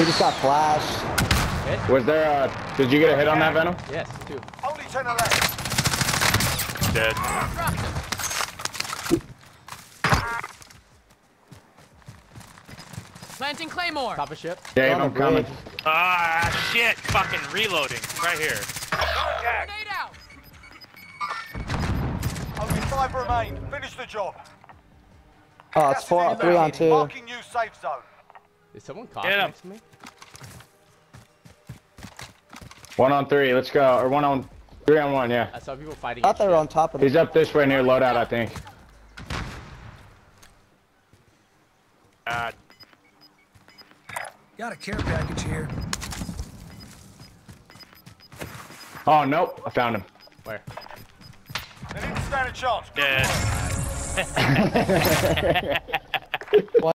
He just got flashed. Hit? Was there a? Did you get a hit on that venom? Yes, two. Only ten left. Dead. Planting Claymore. Top of ship. Dave, I'm coming. bridge. Ah, shit. Fucking reloading. Right here. Grenade out. Only five remain. Finish the job. Oh, it's Gas four, inbound. three on two. Marking new safe zone. Is someone caught Get him. next to me? One on three. Let's go. Or one on three on one. Yeah. I saw people fighting. I thought they were on top of He's up this way near loadout, I think. Got a care package here. Oh nope, I found him. Where? They didn't stand a chance. Good dead. work.